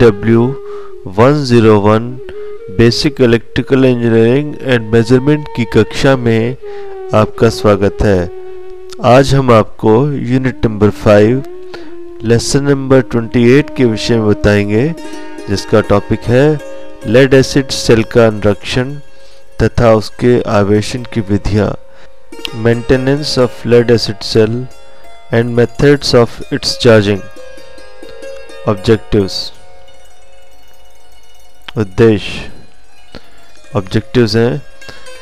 W one zero one basic electrical engineering and measurement की कक्षा में आपका स्वागत है। आज हम आपको unit number five lesson number twenty eight के विषय में बताएँगे, जिसका टॉपिक है लेड एसिड सेल का अनुरक्षण तथा उसके आवेशन की विधियाँ maintenance of lead acid cell and methods of its charging objectives उद्देश्य। ऑब्जेक्टिव्स हैं,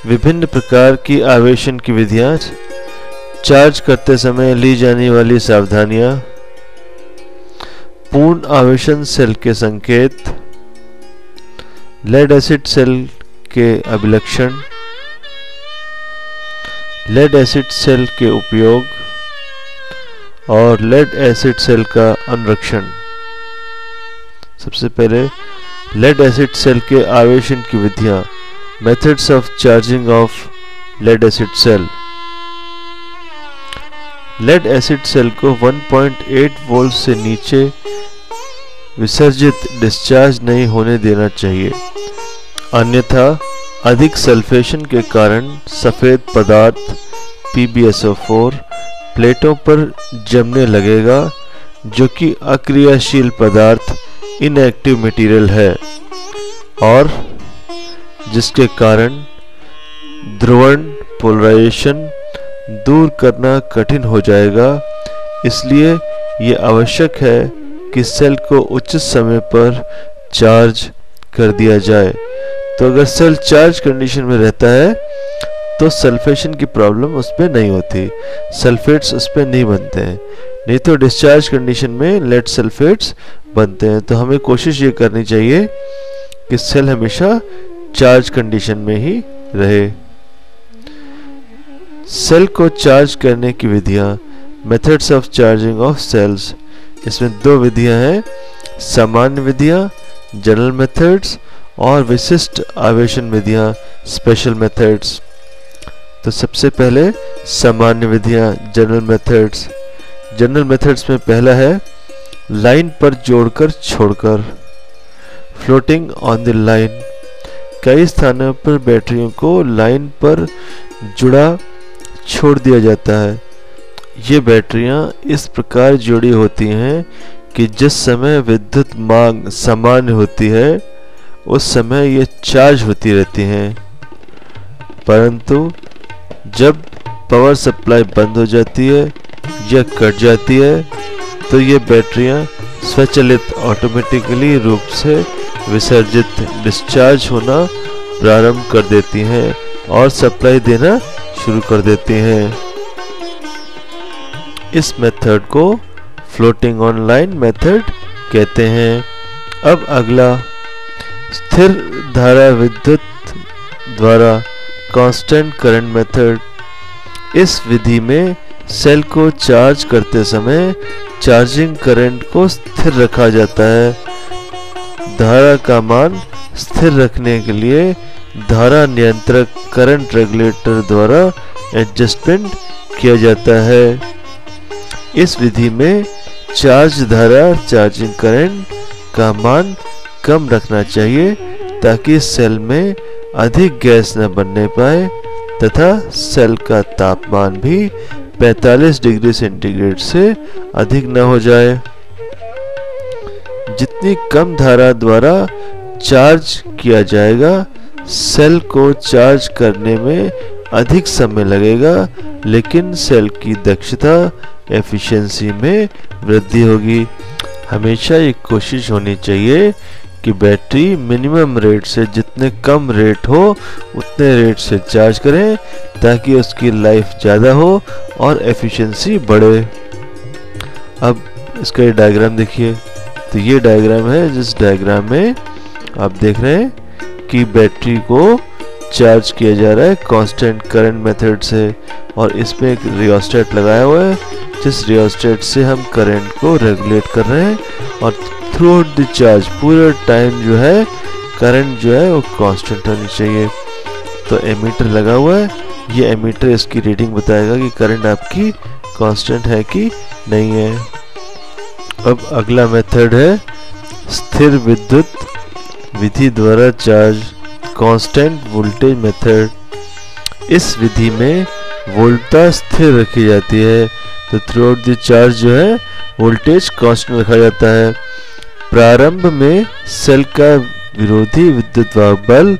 विभिन्न प्रकार की आवेशन की विधियाँ चार्ज करते समय ली जाने वाली सावधानियाँ, पूर्ण आवेशन सेल के संकेत लेड एसिड सेल के अभिलक्षण लेड एसिड सेल के उपयोग, और लेड एसिड सेल का अनुरक्षण। सबसे पहले लेड एसिड सेल के आवेशन की विधियाँ methods of charging of lead acid cell lead acid cell को 1.8 वोल्ट से नीचे विसर्जित डिस्चार्ज नहीं होने देना चाहिए। अन्यथा, अधिक सल्फेशन के कारण सफ़ेद पदार्थ PbSO4 प्लेटों पर जमने लगेगा, जो कि अक्रियाशील पदार्थ इनएक्टिव मटेरियल है और जिसके कारण ध्रुवण पोलराइजेशन दूर करना कठिन हो जाएगा। इसलिए ये आवश्यक है कि सेल को उचित समय पर चार्ज कर दिया जाए। तो अगर सेल चार्ज कंडीशन में रहता है तो सल्फेशन की प्रॉब्लम उस पर नहीं होती। सल्फेट्स उस पर नहीं बनते हैं। नहीं तो डिस्चार्ज कंडीशन में लेड सल्फेट्स बनते हैं। तो हमें कोशिश ये करनी चाहिए कि सेल हमेशा चार्ज कंडीशन में ही रहे। सेल को चार्ज करने की विधियाँ methods of charging of cells इसमें दो विधियाँ हैं। सामान्य विधियाँ जनरल मेथड्स और विशिष्ट आवेशन विधियाँ स्पेशल मेथड्स तो सबसे पहले सामान्य विधियाँ जनरल मेथड्स जनरल मेथड्स में पहला है लाइन पर जोड़कर छोड़कर फ्लोटिंग ऑन द लाइन कई स्थानों पर बैटरियों को लाइन पर जुड़ा छोड़ दिया जाता है। ये बैटरियाँ इस प्रकार जुड़ी होती हैं कि जिस समय विद्युत मांग सामान्य होती है, उस समय ये चार्ज होती रहती हैं। परंतु जब पावर सप्लाई बंद हो जाती है या कट जाती है तो ये बैटरियाँ स्वचालित ऑटोमेटिकली रूप से विसर्जित डिस्चार्ज होना प्रारंभ कर देती हैं और सप्लाई देना शुरू कर देती हैं। इस मेथड को फ्लोटिंग ऑनलाइन मेथड कहते हैं। अब अगला, स्थिर धारा विद्युत द्वारा कांस्टेंट करंट मेथड इस विधि में सेल को चार्ज करते समय चार्जिंग करंट को स्थिर रखा जाता है। धारा का मान स्थिर रखने के लिए धारा नियंत्रक करंट रेगुलेटर द्वारा एडजस्टमेंट किया जाता है। इस विधि में चार्ज धारा चार्जिंग करंट का मान कम रखना चाहिए ताकि सेल में अधिक गैस न बनने पाए तथा सेल का तापमान भी 45 डिग्री सेंटीग्रेड से अधिक न हो जाए। जितनी कम धारा द्वारा चार्ज किया जाएगा, सेल को चार्ज करने में अधिक समय लगेगा, लेकिन सेल की दक्षता, एफिशिएंसी में वृद्धि होगी। हमेशा एक कोशिश होनी चाहिए कि बैटरी मिनिमम रेट से जितने कम रेट हो, उतने रेट से चार्ज करें ताकि उसकी लाइफ ज़्यादा हो और एफिशिएंसी बढ़े। अब इसका ये डायग्राम देखिए। तो ये डायग्राम है, जिस डायग्राम में आप देख रहे हैं कि बैटरी को चार्ज किया जा रहा है कांस्टेंट करंट मेथड से और इसमें एक रियोस्टेट लगाया हुआ है, जिस रियोस्टेट से हम करंट को रेगुलेट कर रहे हैं और थ्रू आउट द चार्ज पूरे टाइम जो है करंट जो है, वो कांस्टेंट होनी चाहिए। तो एमीटर लगा हुआ है। ये एमीटर इसकी रीडिंग बताएगा कि करंट आपकी कांस्टेंट है कि नहीं है। अब अगला मेथड है, स्थिर विद्युत विधि द्वारा चार्ज कांस्टेंट वोल्टेज मेथड इस विधि में वोल्टता स्थिर रखी जाती है। तो थ्रू आउट द चार्ज जो है वोल्टेज कांस्टेंट रखा जाता है। प्रारंभ में सेल का विरोधी विद्युत बल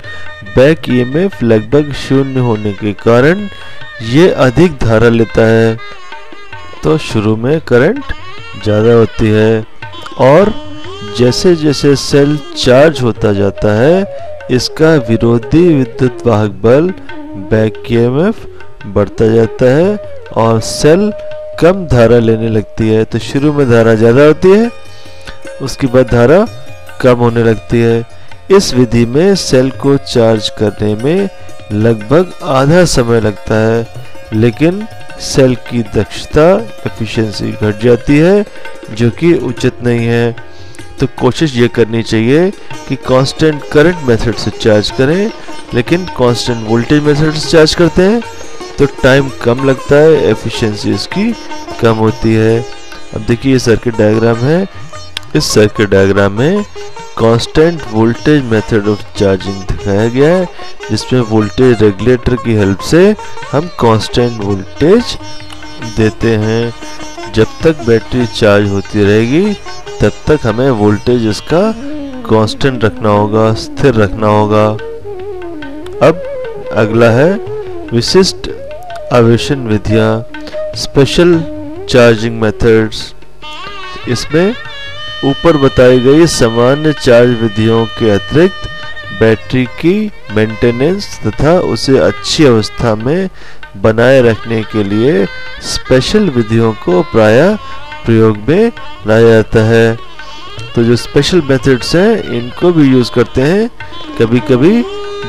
बैक ईएमएफ लगभग शून्य होने के कारण ये अधिक धारा लेता है। तो शुरू में करंट ज़्यादा होती है और जैसे जैसे सेल चार्ज होता जाता है, इसका विरोधी विद्युत वाहक बल बैक ईएमएफ बढ़ता जाता है और सेल कम धारा लेने लगती है। तो शुरू में धारा ज़्यादा होती है उसके बाद धारा कम होने लगती है। इस विधि में सेल को चार्ज करने में लगभग आधा समय लगता है, लेकिन सेल की दक्षता एफिशिएंसी घट जाती है, जो कि उचित नहीं है। तो कोशिश ये करनी चाहिए कि कांस्टेंट करंट मेथड से चार्ज करें, लेकिन कांस्टेंट वोल्टेज मेथड से चार्ज करते हैं तो टाइम कम लगता है एफिशिएंसी इसकी कम होती है। अब देखिए ये सर्किट डायग्राम है इस सर्किट डायग्राम में constant voltage method of charging दिखाया गया है, जिसमें वोल्टेज रेगुलेटर की हेल्प से हम कांस्टेंट वोल्टेज देते हैं। जब तक बैटरी चार्ज होती रहेगी, तब तक हमें वोल्टेज इसका कांस्टेंट रखना होगा, स्थिर रखना होगा। अब अगला है विशिष्ट आवेशन विधियाँ स्पेशल चार्जिंग मेथड्स इसमें ऊपर बताई गई सामान्य चार्ज विधियों के अतिरिक्त बैटरी की मेंटेनेंस तथा उसे अच्छी अवस्था में बनाए रखने के लिए स्पेशल विधियों को प्राय प्रयोग में लाया जाता है। तो जो स्पेशल मेथड्स हैं, इनको भी यूज़ करते हैं। कभी कभी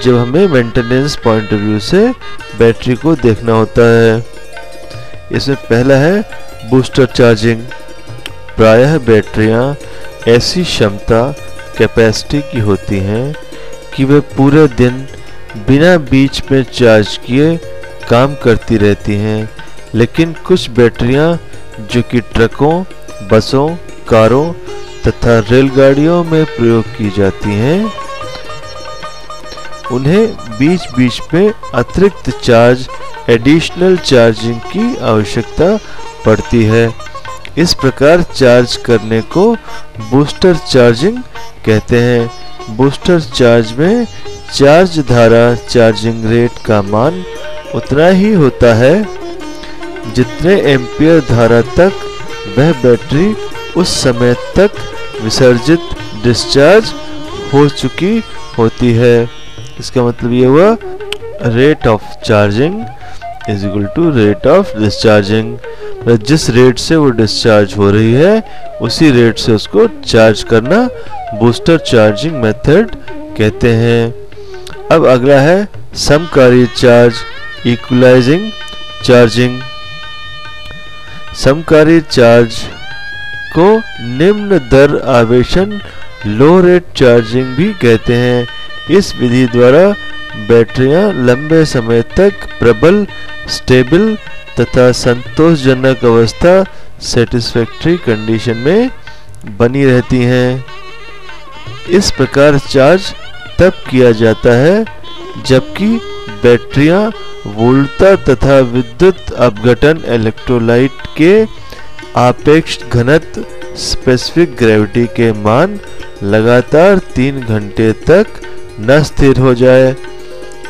जब हमें मेंटेनेंस पॉइंट ऑफ़ व्यू से बैटरी को देखना होता है। इसमें पहला है बूस्टर चार्जिंग प्रायः बैटरियाँ ऐसी क्षमता कैपेसिटी की होती हैं कि वे पूरे दिन बिना बीच में चार्ज किए काम करती रहती हैं। लेकिन कुछ बैटरियाँ, जो कि ट्रकों, बसों, कारों तथा रेलगाड़ियों में प्रयोग की जाती हैं, उन्हें बीच बीच में अतिरिक्त चार्ज एडिशनल चार्जिंग की आवश्यकता पड़ती है। इस प्रकार चार्ज करने को बूस्टर चार्जिंग कहते हैं। बूस्टर चार्ज में चार्ज धारा चार्जिंग रेट का मान उतना ही होता है जितने एम्पियर धारा तक वह बैटरी उस समय तक विसर्जित डिस्चार्ज हो चुकी होती है। इसका मतलब ये हुआ rate of charging is equal to rate of discharging जिस रेट से वो डिस्चार्ज हो रही है, उसी रेट से उसको चार्ज करना बूस्टर चार्जिंग मेथड कहते हैं। अब अगला है समकारी चार्ज इक्वलाइजिंग चार्जिंग समकारी चार्ज को निम्न दर आवेशन लो रेट चार्जिंग भी कहते हैं। इस विधि द्वारा बैटरियाँ लंबे समय तक प्रबल स्टेबल तथा संतोषजनक अवस्था सेटिस्फैक्ट्री कंडीशन में बनी रहती हैं। इस प्रकार चार्ज तब किया जाता है जबकि बैटरियाँ वोल्टता तथा विद्युत अपघटन इलेक्ट्रोलाइट के आपेक्ष घनत्व स्पेसिफिक ग्रेविटी के मान लगातार तीन घंटे तक न स्थिर हो जाए।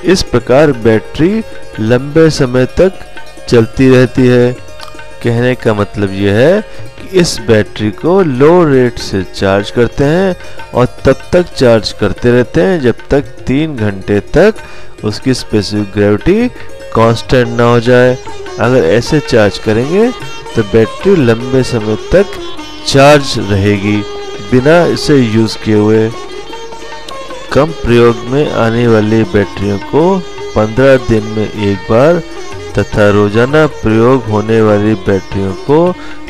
इस प्रकार बैटरी लंबे समय तक चलती रहती है। कहने का मतलब यह है कि इस बैटरी को लो रेट से चार्ज करते हैं और तब तक चार्ज करते रहते हैं जब तक तीन घंटे तक उसकी स्पेसिफिक ग्रेविटी कांस्टेंट ना हो जाए। अगर ऐसे चार्ज करेंगे तो बैटरी लंबे समय तक चार्ज रहेगी बिना इसे यूज़ किए हुए। कम प्रयोग में आने वाली बैटरियों को 15 दिन में एक बार तथा रोज़ाना प्रयोग होने वाली बैटरियों को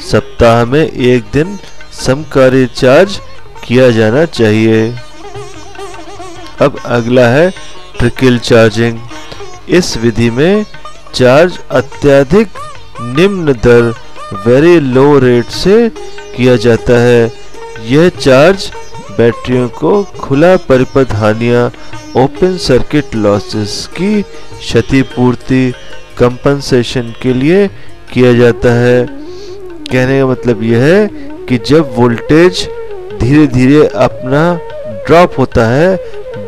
सप्ताह में एक दिन समकारी चार्ज किया जाना चाहिए। अब अगला है ट्रिकल चार्जिंग। इस विधि में चार्ज अत्यधिक निम्न दर वेरी लो रेट से किया जाता है। यह चार्ज बैटरियों को खुला परिपथ हानियाँ ओपन सर्किट लॉसेस की क्षतिपूर्ति कंपनसेशन के लिए किया जाता है। कहने का मतलब यह है कि जब वोल्टेज धीरे धीरे अपना ड्रॉप होता है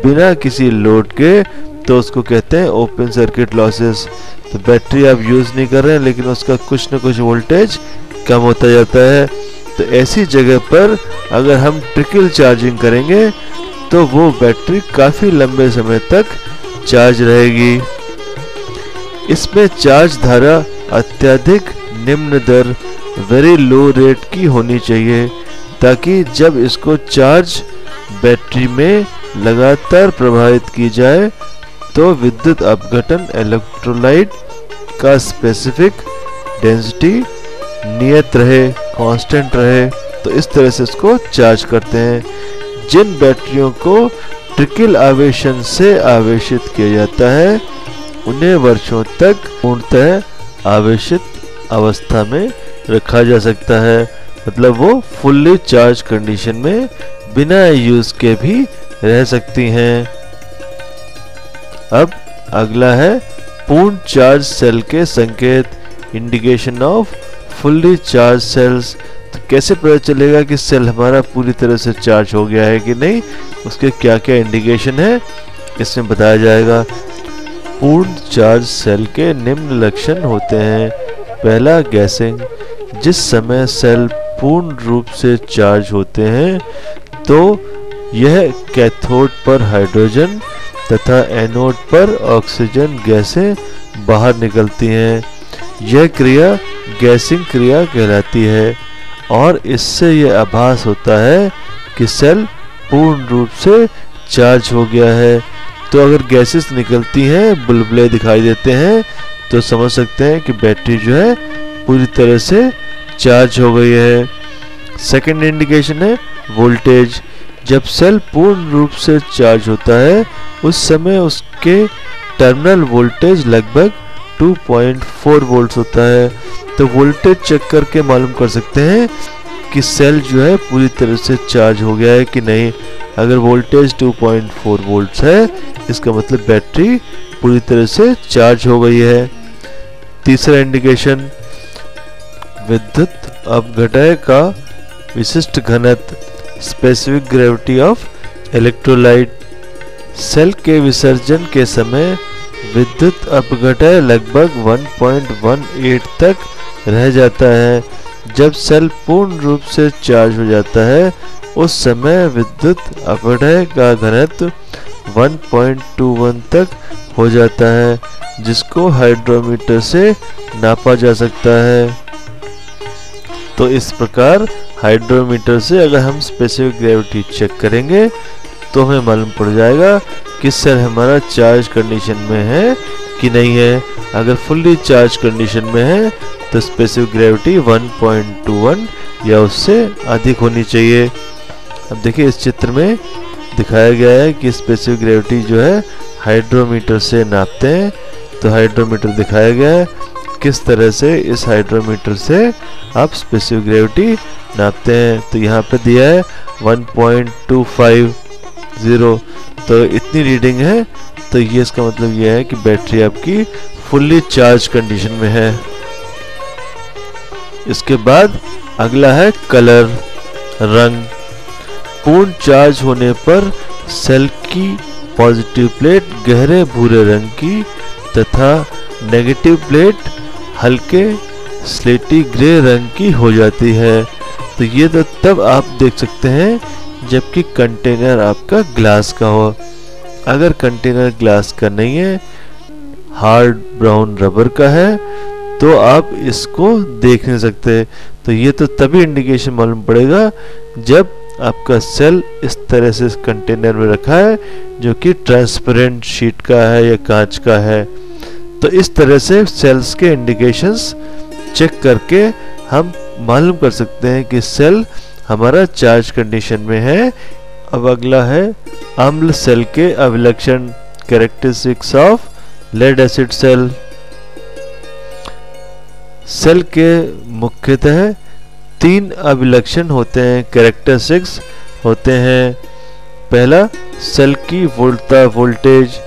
बिना किसी लोड के तो उसको कहते हैं ओपन सर्किट लॉसेस तो बैटरी आप यूज़ नहीं कर रहे हैं, लेकिन उसका कुछ ना कुछ वोल्टेज कम होता जाता है। तो ऐसी जगह पर अगर हम ट्रिकल चार्जिंग करेंगे तो वो बैटरी काफ़ी लंबे समय तक चार्ज रहेगी। इसमें चार्ज धारा अत्यधिक निम्न दर वेरी लो रेट की होनी चाहिए, ताकि जब इसको चार्ज बैटरी में लगातार प्रभावित की जाए तो विद्युत अपघटन इलेक्ट्रोलाइट का स्पेसिफिक डेंसिटी नियत रहे कांस्टेंट रहे। तो इस तरह से इसको चार्ज करते हैं। जिन बैटरियों को ट्रिकल आवेशन से आवेशित किया जाता है उन्हें वर्षों तक पूर्णतः आवेशित अवस्था में रखा जा सकता है। मतलब वो फुल्ली चार्ज कंडीशन में बिना यूज़ के भी रह सकती हैं। अब अगला है पूर्ण चार्ज सेल के संकेत। Indication of fully charge cells तो कैसे पता चलेगा कि सेल हमारा पूरी तरह से चार्ज हो गया है कि नहीं? उसके क्या क्या इंडिकेशन है? इसमें बताया जाएगा। पूर्ण चार्ज सेल के निम्न लक्षण होते हैं। पहला गैसिंग जिस समय सेल पूर्ण रूप से चार्ज होते हैं तो यह कैथोड पर हाइड्रोजन तथा एनोड पर ऑक्सीजन गैसें बाहर निकलती हैं। यह क्रिया गैसिंग क्रिया कहलाती है और इससे यह आभास होता है कि सेल पूर्ण रूप से चार्ज हो गया है। तो अगर गैसेस निकलती हैं, बुलबुले दिखाई देते हैं तो समझ सकते हैं कि बैटरी जो है पूरी तरह से चार्ज हो गई है। सेकंड इंडिकेशन है वोल्टेज जब सेल पूर्ण रूप से चार्ज होता है, उस समय उसके टर्मिनल वोल्टेज लगभग 2.4 वोल्ट होता है। तो वोल्टेज चेक करके मालूम कर सकते हैं कि सेल जो है पूरी तरह से चार्ज हो गया है कि नहीं? अगर वोल्टेज 2.4 वोल्ट है, इसका मतलब बैटरी पूरी तरह से चार्ज हो गई है। तीसरा इंडिकेशन विद्युत अपघटय का विशिष्ट घनत्व specific gravity of electrolyte cell के विसर्जन के समय विद्युत अपघटय लगभग 1.18 तक रह जाता है। जब सेल पूर्ण रूप से चार्ज हो जाता है, उस समय विद्युत अपघटय का घनत्व 1.21 तक हो जाता है, जिसको हाइड्रोमीटर से नापा जा सकता है। तो इस प्रकार हाइड्रोमीटर से अगर हम स्पेसिफिक ग्रेविटी चेक करेंगे तो हमें मालूम पड़ जाएगा कि सेल हमारा चार्ज कंडीशन में है कि नहीं है। अगर फुल्ली चार्ज कंडीशन में है तो स्पेसिफिक ग्रेविटी 1.21 या उससे अधिक होनी चाहिए। अब देखिए, इस चित्र में दिखाया गया है कि स्पेसिफिक ग्रेविटी जो है हाइड्रोमीटर से नापते हैं। तो हाइड्रोमीटर दिखाया गया है, किस तरह से इस हाइड्रोमीटर से आप स्पेसिफिक ग्रेविटी नापते हैं। तो यहाँ पे दिया है 1.250 तो इतनी रीडिंग है तो ये इसका मतलब ये है कि बैटरी आपकी फुल्ली चार्ज कंडीशन में है। इसके बाद अगला है कलर, रंग। पूर्ण चार्ज होने पर सेल की पॉजिटिव प्लेट गहरे भूरे रंग की तथा नेगेटिव प्लेट हल्के स्लेटी ग्रे रंग की हो जाती है। तो ये तो तब आप देख सकते हैं जबकि कंटेनर आपका ग्लास का हो। अगर कंटेनर ग्लास का नहीं है हार्ड ब्राउन रबर का है तो आप इसको देख नहीं सकते। तो ये तो तभी इंडिकेशन मालूम पड़ेगा जब आपका सेल इस तरह से इस कंटेनर में रखा है, जो कि ट्रांसपेरेंट शीट का है या कांच का है। तो इस तरह से सेल्स के इंडिकेशंस चेक करके हम मालूम कर सकते हैं कि सेल हमारा चार्ज कंडीशन में है। अब अगला है अम्ल सेल के अभिलक्षण characteristics of lead acid cell cell के मुख्यतः तीन अभिलक्षण होते हैं कैरेक्टरिस्टिक्स होते हैं। पहला, सेल की वोल्टता वोल्टेज।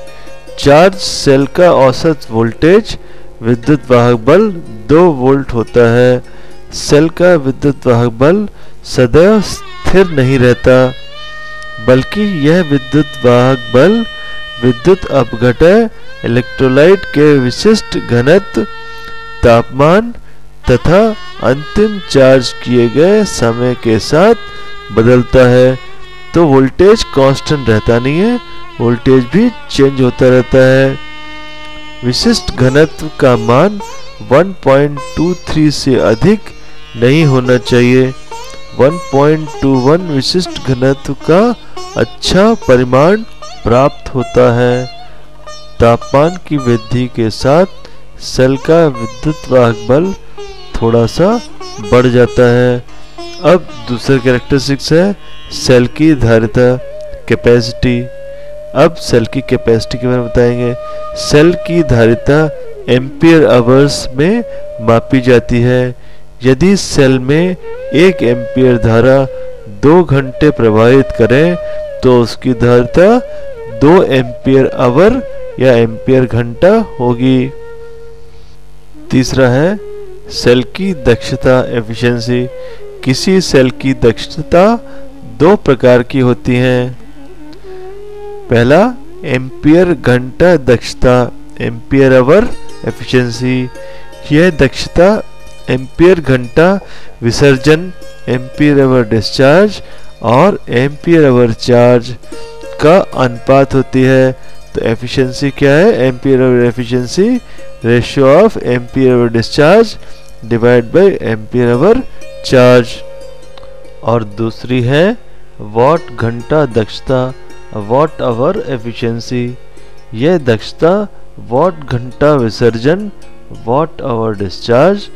चार्ज सेल का औसत वोल्टेज, विद्युत वाहक बल दो वोल्ट होता है। सेल का विद्युत वाहक बल सदैव स्थिर नहीं रहता, बल्कि यह विद्युत वाहक बल विद्युत अपघटय इलेक्ट्रोलाइट के विशिष्ट घनत्व तापमान तथा अंतिम चार्ज किए गए समय के साथ बदलता है। तो वोल्टेज कांस्टेंट रहता नहीं है, वोल्टेज भी चेंज होता रहता है। विशिष्ट घनत्व का मान 1.23 से अधिक नहीं होना चाहिए। 1.21 विशिष्ट घनत्व का अच्छा परिमाण प्राप्त होता है। तापमान की वृद्धि के साथ सेल का विद्युत वाहक बल थोड़ा सा बढ़ जाता है। अब दूसरा कैरेक्टरिस्टिक्स है सेल की धारिता कैपेसिटी अब सेल की कैपेसिटी के बारे में बताएँगे। सेल की धारिता एम्पियर आवर्स में मापी जाती है। यदि सेल में एक एम्पियर धारा दो घंटे प्रभावित करें तो उसकी धारिता दो एम्पियर आवर या एम्पियर घंटा होगी। तीसरा है, सेल की दक्षता एफिशिएंसी किसी सेल की दक्षता दो प्रकार की होती है। पहला, एम्पियर घंटा दक्षता, एम्पियर आवर एफिशिएंसी यह दक्षता, एम्पियर घंटा विसर्जन, एम्पियर आवर डिस्चार्ज और एम्पियर आवर चार्ज का अनुपात होती है। तो एफिशिएंसी क्या है ampere hour efficiency ratio of ampere hour discharge divide by ampere hour charge और दूसरी है वॉट घंटा दक्षता वॉट आवर एफिशिएंसी यह दक्षता वॉट घंटा विसर्जन वॉट आवर डिस्चार्ज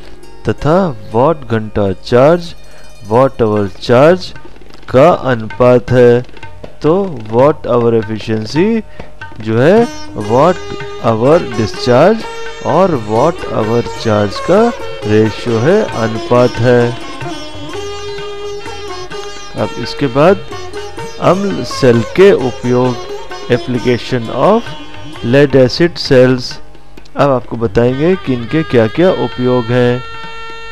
तथा वॉट घंटा चार्ज वॉट आवर चार्ज का अनुपात है। तो वॉट आवर एफिशिएंसी जो है वॉट आवर डिस्चार्ज और वॉट आवर चार्ज का रेशियो है, अनुपात है। अब इसके बाद अम्ल सेल के उपयोग application of lead acid cells अब आपको बताएँगे कि इनके क्या क्या उपयोग हैं।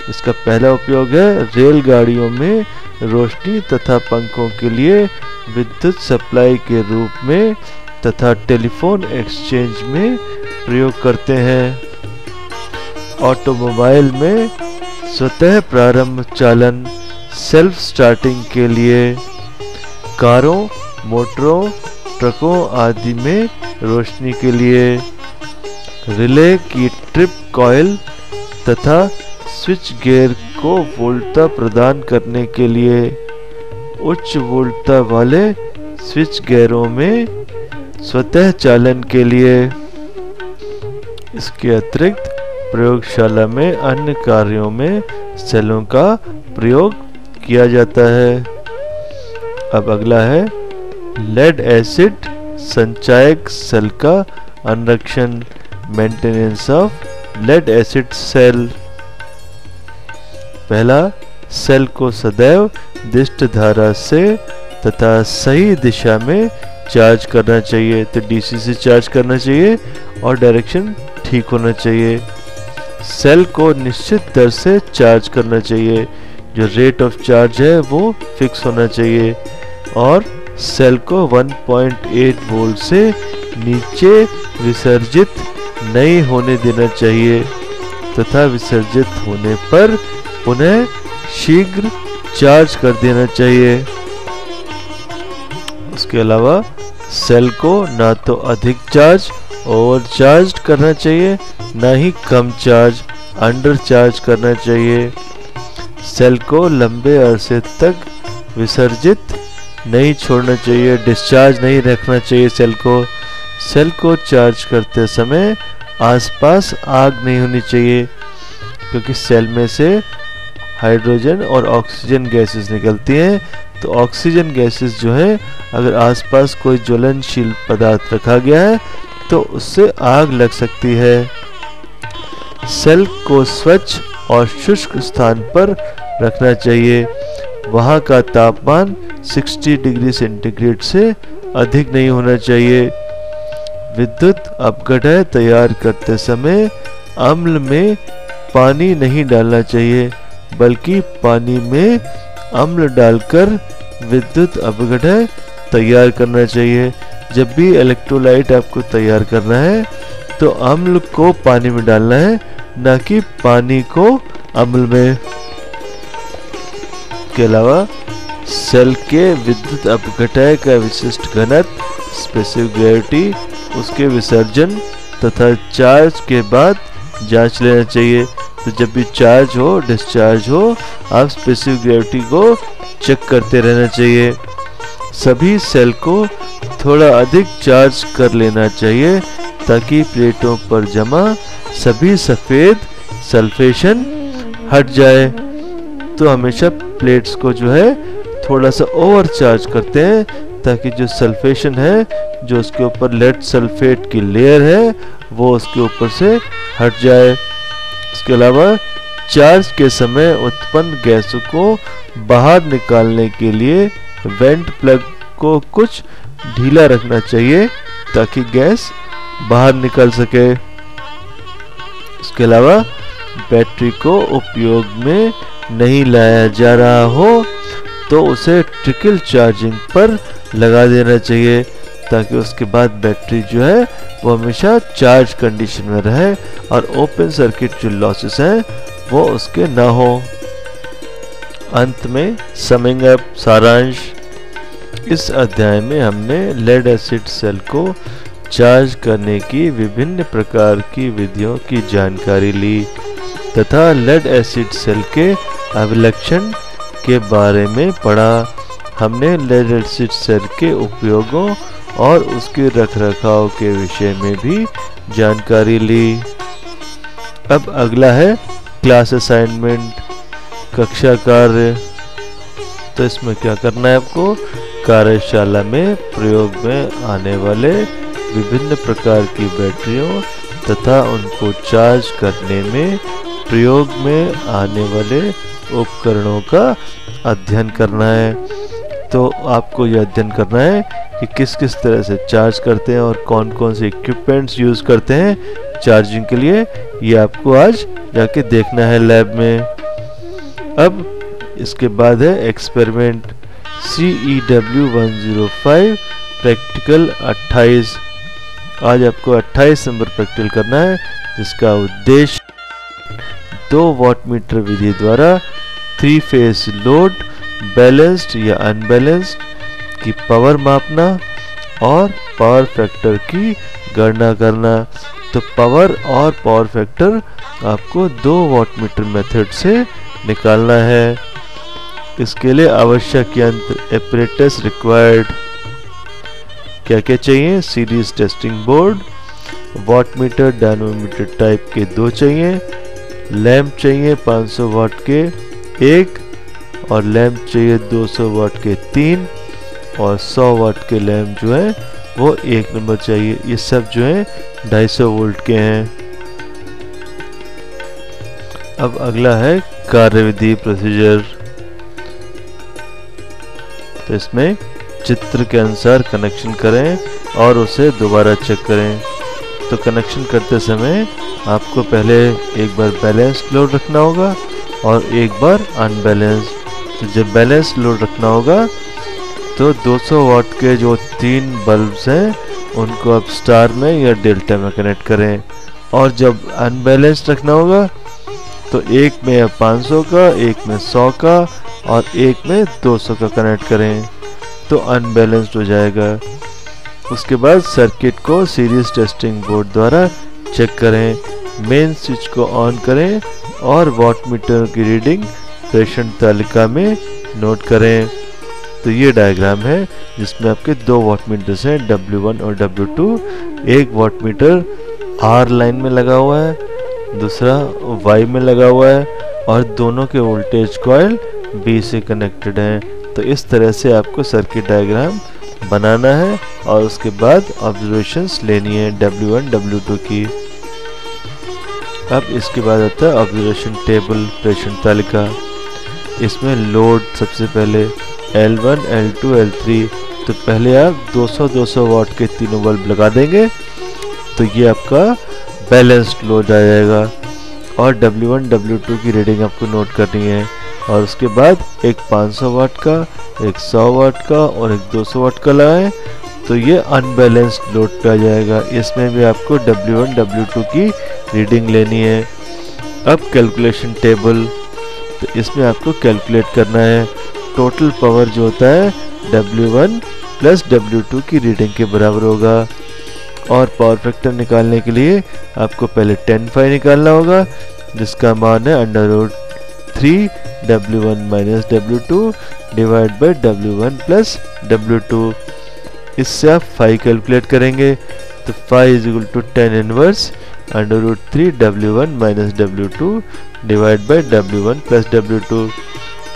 इसका पहला उपयोग है, रेलगाड़ियों में रोशनी तथा पंखों के लिए विद्युत सप्लाई के रूप में तथा टेलीफोन एक्सचेंज में प्रयोग करते हैं। ऑटोमोबाइल में स्वतः प्रारंभ चालन सेल्फ स्टार्टिंग के लिए कारों, मोटरों, ट्रकों आदि में रोशनी के लिए रिले की ट्रिप कॉयल तथा स्विच गियर को वोल्टता प्रदान करने के लिए उच्च वोल्टता वाले स्विच गियरों में स्वतः चालन के लिए इसके अतिरिक्त प्रयोगशाला में अन्य कार्यों में सेलों का प्रयोग किया जाता है। अब अगला है लेड एसिड संचायक सेल का अनुरक्षण maintenance of lead acid cell पहला सेल को सदैव दिष्ट धारा से तथा सही दिशा में चार्ज करना चाहिए तो डीसी से चार्ज करना चाहिए और डायरेक्शन ठीक होना चाहिए। सेल को निश्चित दर से चार्ज करना चाहिए। जो रेट ऑफ़ चार्ज है, वो फिक्स होना चाहिए। और सेल को 1.8 वोल्ट से नीचे विसर्जित नहीं होने देना चाहिए। तथा विसर्जित होने पर उन्हें शीघ्र चार्ज कर देना चाहिए। उसके अलावा सेल को ना तो अधिक चार्ज ओवर चार्ज करना चाहिए, ना ही कम चार्ज, अंडर चार्ज करना चाहिए। सेल को लंबे अरसे तक विसर्जित नहीं छोड़ना चाहिए डिस्चार्ज नहीं रखना चाहिए सेल को। सेल को चार्ज करते समय आसपास आग नहीं होनी चाहिए, क्योंकि सेल में से हाइड्रोजन और ऑक्सीजन गैसेस निकलती हैं तो ऑक्सीजन गैसेस जो है, अगर आसपास कोई ज्वलनशील पदार्थ रखा गया है तो उससे आग लग सकती है। सेल को स्वच्छ और शुष्क स्थान पर रखना चाहिए। वहाँ का तापमान 60 डिग्री सेंटीग्रेड से अधिक नहीं होना चाहिए। विद्युत अपघटय तैयार करते समय अम्ल में पानी नहीं डालना चाहिए, बल्कि पानी में अम्ल डालकर विद्युत अपघटय तैयार करना चाहिए। जब भी इलेक्ट्रोलाइट आपको तैयार करना है तो अम्ल को पानी में डालना है, न कि पानी को अम्ल में। के अलावा सेल के विद्युत अपघटय का विशिष्ट घनत्व स्पेसिफिक ग्रेविटी उसके विसर्जन तथा चार्ज के बाद जाँच लेना चाहिए। तो जब भी चार्ज हो डिस्चार्ज हो, आप स्पेसिफिक ग्रेविटी को चेक करते रहना चाहिए। सभी सेल को थोड़ा अधिक चार्ज कर लेना चाहिए ताकि प्लेटों पर जमा सभी सफ़ेद सल्फेशन हट जाए। तो हमेशा प्लेट्स को जो है, थोड़ा सा ओवर चार्ज करते हैं ताकि जो सल्फेशन है, जो उसके ऊपर लेड सल्फेट की लेयर है, वो उसके ऊपर से हट जाए। इसके अलावा चार्ज के समय उत्पन्न गैसों को बाहर निकालने के लिए वेंट प्लग को कुछ ढीला रखना चाहिए ताकि गैस बाहर निकल सके। इसके अलावा बैटरी को उपयोग में नहीं लाया जा रहा हो तो उसे ट्रिकल चार्जिंग पर लगा देना चाहिए। ताकि उसके बाद बैटरी जो है, वो हमेशा चार्ज कंडीशन में रहे और ओपन सर्किट जो लॉसेस हैं, वो उसके ना हो। अंत में समिंग अप सारांश। इस अध्याय में हमने लेड एसिड सेल को चार्ज करने की विभिन्न प्रकार की विधियों की जानकारी ली, तथा लेड एसिड सेल के अभिलक्षण के बारे में पढ़ा। हमने लेड एसिड सेल के उपयोगों और उसके रखरखाव के विषय में भी जानकारी ली। अब अगला है क्लास असाइनमेंट, कक्षा कार्य। तो इसमें क्या करना है आपको? कार्यशाला में प्रयोग में आने वाले विभिन्न प्रकार की बैटरियों तथा उनको चार्ज करने में प्रयोग में आने वाले उपकरणों का अध्ययन करना है। तो आपको यह अध्ययन करना है कि किस किस तरह से चार्ज करते हैं और कौन कौन से इक्विपमेंट्स यूज़ करते हैं चार्जिंग के लिए, ये आपको आज जाके देखना है लैब में। अब इसके बाद है experiment C E W one zero five practical 28 आज आपको 28 नंबर प्रैक्टिकल करना है, जिसका उद्देश्य दो वॉट मीटर विधि द्वारा थ्री फेस लोड बैलेंस्ड या अनबैलेंस्ड की पावर मापना और पावर फैक्टर की गणना करना। तो पावर और पावर फैक्टर आपको दो वॉट मीटर मेथड से निकालना है। इसके लिए आवश्यक यंत्र एपरेटस रिक्वायर्ड क्या क्या चाहिए? Series testing board watt meter dynamometer type के दो चाहिए। लैंप चाहिए 500 वाट के, एक और लैम्प चाहिए 200 वाट के तीन और 100 वाट के लैम्प जो है, वो एक नंबर चाहिए। ये सब जो है 250 वोल्ट के हैं। अब अगला है कार्यविधि प्रोसीजर तो इसमें चित्र के अनुसार कनेक्शन करें और उसे दोबारा चेक करें। तो कनेक्शन करते समय आपको पहले एक बार बैलेंस लोड रखना होगा और एक बार अनबैलेंस तो जब बैलेंस लोड रखना होगा तो 200 वाट के जो तीन बल्ब्स हैं, उनको आप स्टार में या डेल्टा में कनेक्ट करें। और जब अनबैलेंस रखना होगा तो एक में 500 का, एक में 100 का, और एक में 200 का कनेक्ट करें तो अनबैलेंस्ड हो जाएगा। उसके बाद सर्किट को सीरीज़ टेस्टिंग बोर्ड द्वारा चेक करें। मेन स्विच को ऑन करें और वाट मीटर की रीडिंग प्रेषण तालिका में नोट करें। तो ये डायग्राम है, जिसमें आपके दो वॉट मीटर्स हैं W1 और W2 एक वॉट मीटर R लाइन में लगा हुआ है, दूसरा Y में लगा हुआ है, और दोनों के वोल्टेज कॉयल B से कनेक्टेड हैं। तो इस तरह से आपको सर्किट डायग्राम बनाना है, और उसके बाद ऑब्जर्वेशंस लेनी है W1 W2 की। अब इसके बाद आता है ऑब्जर्वेशन टेबल प्रेषण तालिका। इसमें लोड सबसे पहले L1, L2, L3 तो पहले आप 200-200 वाट के तीनों बल्ब लगा देंगे तो ये आपका बैलेंस्ड लोड आ जाएगा। और W1, W2 की रीडिंग आपको नोट करनी है। और उसके बाद एक 500 वाट का एक 100 वाट का और एक 200 वाट का लगाएँ तो ये अनबैलेंस्ड लोड पे आ जाएगा। इसमें भी आपको W1, W2 की रीडिंग लेनी है। अब कैलकुलेशन टेबल तो इसमें आपको कैलकुलेट करना है। टोटल पावर जो होता है W1 प्लस W2 की रीडिंग के बराबर होगा। और पावर फैक्टर निकालने के लिए आपको पहले टेन फाइव निकालना होगा, जिसका मान है under root three W one minus W two divide by W one plus W two इससे आप फाइव कैलकुलेट करेंगे। तो phi is equal to tan inverse under root three W one minus W two divide by W one plus W two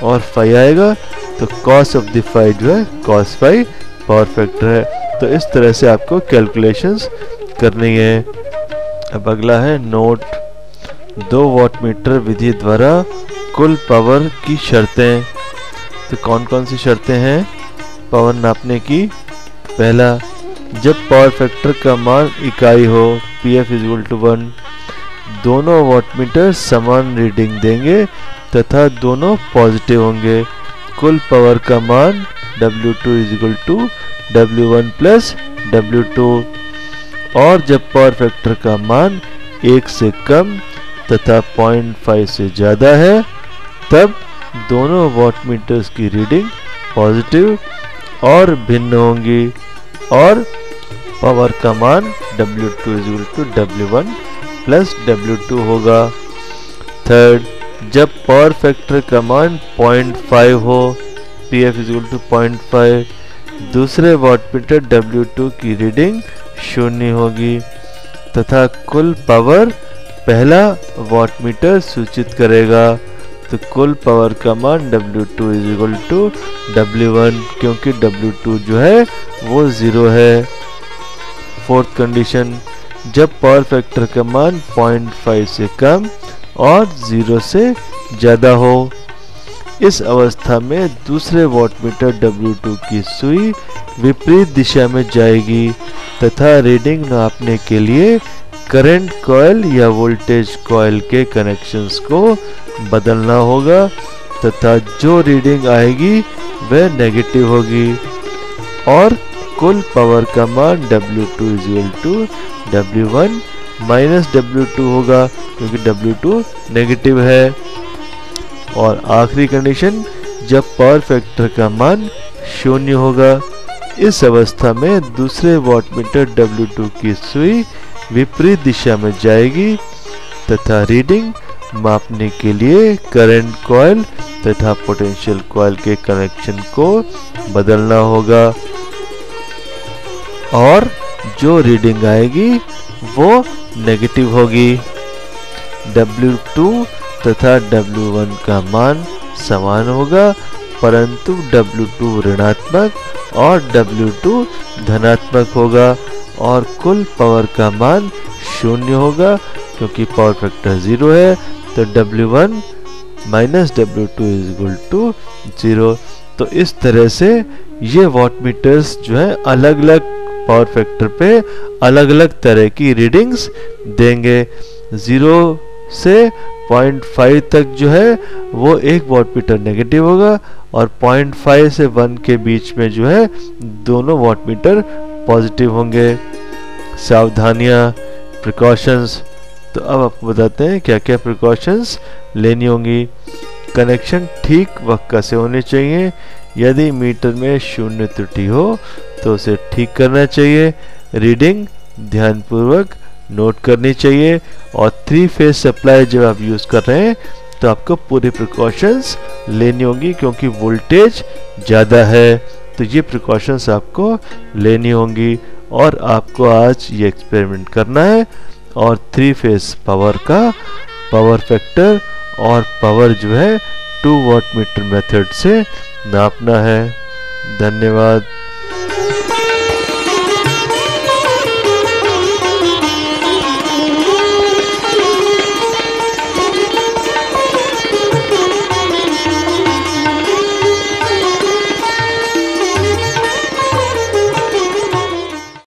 और phi आएगा तो cos of the five जो है cos five power factor है। तो इस तरह से आपको कैलकुलेशंस करनी है। अब अगला है नोट दो वाट मीटर विधि द्वारा कुल पावर की शर्तें। तो कौन कौन सी शर्तें हैं? पावर नापने की। पहला, जब पावर फैक्टर का मान इकाई हो P F equal to one दोनों वाटमीटर समान रीडिंग देंगे तथा दोनों पॉजिटिव होंगे। कुल पावर का मान W2 two equal to W one plus W two और जब पावर फैक्टर का मान एक से कम तथा 0.5 से ज़्यादा है, तब दोनों वाट मीटर्स की रीडिंग पॉजिटिव और भिन्न होंगी। और पावर का मान W2 two equal to W one plus W two होगा। थर्ड जब पावर फैक्टर का मान 0.5 हो P F equal to point five दूसरे वाट मीटर डब्ल्यू टू की रीडिंग शून्य होगी। तथा कुल पावर पहला वाट मीटर सूचित करेगा। तो कुल पावर का मान W2 two is equal to W one क्योंकि W2 जो है, वो ज़ीरो है। फोर्थ कंडीशन जब पावर फैक्टर का मान 0.5 से कम और ज़ीरो से ज़्यादा हो। इस अवस्था में दूसरे वॉटमीटर W2 की सुई विपरीत दिशा में जाएगी तथा रीडिंग नापने के लिए करंट कॉयल या वोल्टेज कॉयल के कनेक्शंस को बदलना होगा तथा जो रीडिंग आएगी वह नेगेटिव होगी और कुल पावर का मान W2 two equal to W one minus W two होगा, क्योंकि W2 नेगेटिव है। और आखिरी कंडीशन जब पावर फैक्टर का मान शून्य होगा, इस अवस्था में दूसरे वॉटमीटर W2 की सुई विपरीत दिशा में जाएगी तथा रीडिंग मापने के लिए करंट कॉयल तथा पोटेंशियल कॉयल के कनेक्शन को बदलना होगा। और जो रीडिंग आएगी, वो नेगेटिव होगी। W2 तथा W1 का मान समान होगा, परंतु W2 ऋणात्मक और W2 धनात्मक होगा, और कुल पावर का मान शून्य होगा, क्योंकि पावर फैक्टर ज़ीरो है तो W1 minus W two is equal to zero तो इस तरह से ये वाट मीटर्स जो है अलग अलग पावर फैक्टर पे अलग अलग तरह की रीडिंग्स देंगे। ज़ीरो से 0.5 तक जो है, वो एक वाट मीटर नेगेटिव होगा और 0.5 से 1 के बीच में जो है, दोनों वाट मीटर पॉजिटिव होंगे। सावधानियाँ प्रिकॉशंस तो अब आपको बताते हैं क्या क्या प्रिकॉशंस लेनी होंगी। कनेक्शन ठीक वक्त से होने चाहिए। यदि मीटर में शून्य त्रुटि हो तो उसे ठीक करना चाहिए। रीडिंग ध्यानपूर्वक नोट करनी चाहिए और थ्री फ़ेज़ सप्लाई जब आप यूज़ कर रहे हैं तो आपको पूरी प्रिकॉशंस लेनी होंगी क्योंकि वोल्टेज ज़्यादा है। तो ये प्रिकॉशंस आपको लेनी होंगी और आपको आज ये एक्सपेरिमेंट करना है और थ्री फ़ेज़ पावर का पावर फैक्टर और पावर जो है टू वाट मीटर मेथड से नापना है। धन्यवाद।